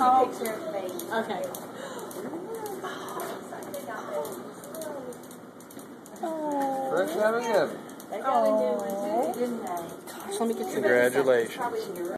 a picture of the baby. Okay. Let's have again. They got didn't they? Gosh, let me get some. Congratulations.